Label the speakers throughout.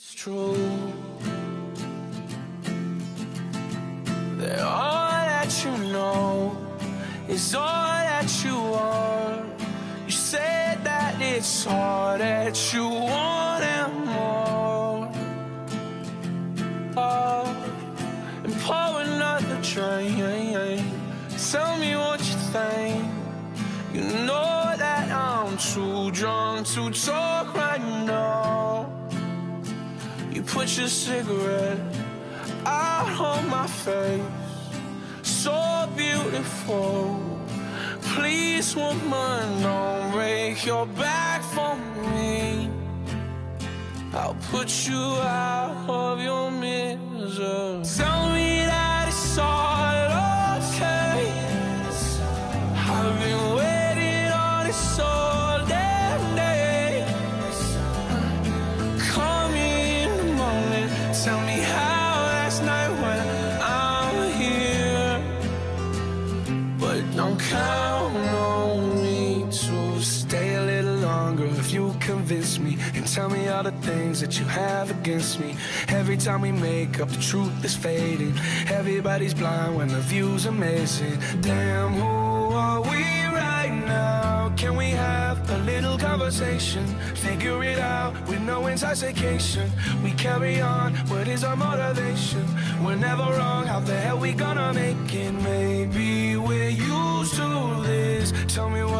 Speaker 1: It's true that all that you know is all that you are. You said that it's all that you want and more. Oh, and pour another drink. Tell me what you think. You know that I'm too drunk to talk right now. Put your cigarette out on my face. So beautiful. Please, woman, don't break your back for me. I'll put you out of your misery. Tell me that me and tell me all the things that you have against me. Every time we make up, the truth is fading. Everybody's blind when the view's amazing. Damn, who are we right now? Can we have a little conversation? Figure it out with no intoxication. We carry on, what is our motivation? We're never wrong, how the hell we gonna make it? Maybe we're used to this. Tell me what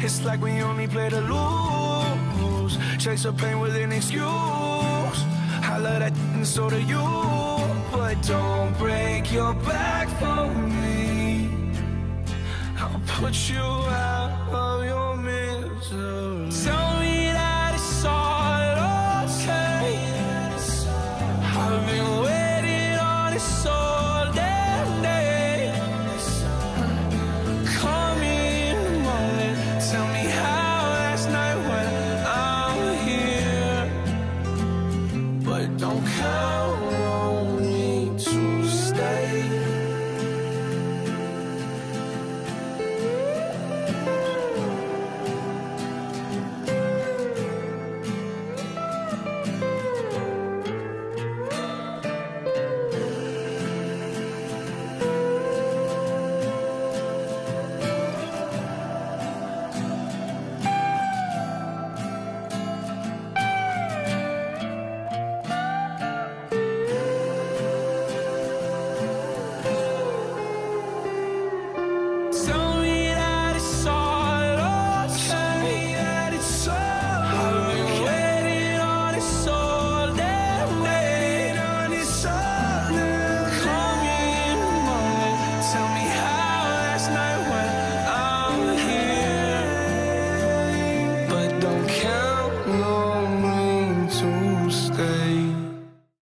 Speaker 1: It's like we only play to lose. Chase the pain with an excuse. I love that and so do you. But don't break your back for me. I'll put you out of your misery. Tell but don't count.